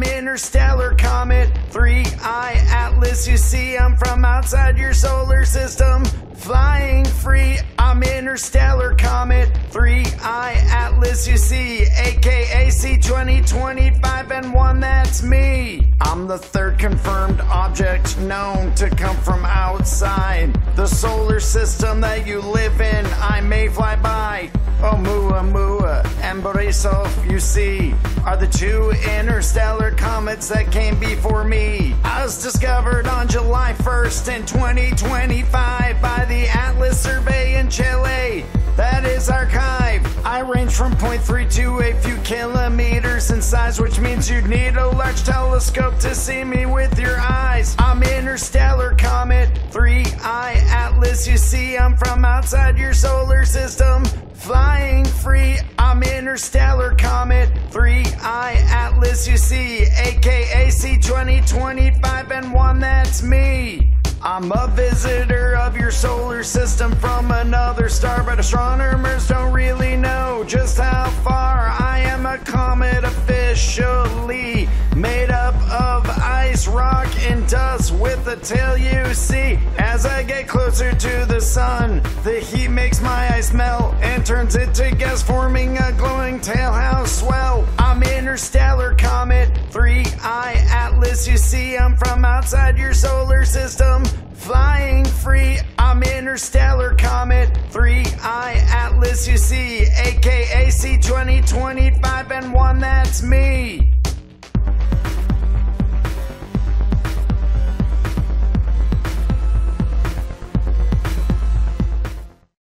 I'm interstellar comet, 3I Atlas. You see, I'm from outside your solar system, flying free. I'm interstellar comet, 3I Atlas. You see, aka C2025, N1 that's me. I'm the third confirmed object known to come from outside the solar system that you live in. I may fly by. Oh, Oumuamua and Borisov, you see, are the two interstellar comets that came before me. I was discovered on July 1st in 2025 by the Atlas Survey in Chile. That is archive. I range from 0.3 to a few kilometers in size, which means you'd need a large telescope to see me with your eyes. I'm interstellar comet, 3I Atlas. You see, I'm from outside your solar system. Flying free, I'm interstellar comet, 3I Atlas, you see, aka C2025, N1 that's me. I'm a visitor of your solar system from another star, but astronomers don't really know just how far I am a comet officially made up of ice, rock, and dust with a tail you see. As I get closer to sun, the heat makes my ice melt and turns it to gas, forming a glowing tail. How swell! I'm interstellar comet, 3I Atlas. You see, I'm from outside your solar system. Flying free, I'm interstellar comet, 3I Atlas, you see, aka C2025, N1 that's me.